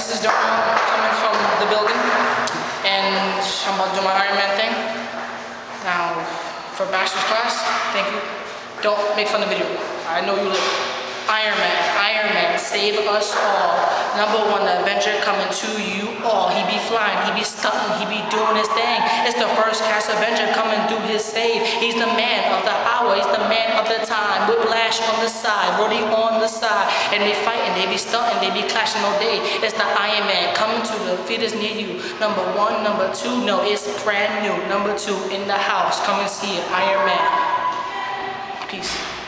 this is Darnell coming from the building, and I'm about to do my Iron Man thing. Now, for bachelor's class, thank you. Don't make fun of the video. I know you live. Iron Man, Iron Man, save us all. Number one, the Avenger coming to you all. He be flying, he be stunting, he be doing his thing. It's the first cast Avenger coming do his save. He's the man of the hour, he's the man of the time. Whiplash on the side, Rhodey on the side. And they fighting, they be stunting, they be clashing all day. It's the Iron Man coming to the theaters near you. Number one, number two, no, it's brand new. Number two, in the house, come and see it, Iron Man. Peace.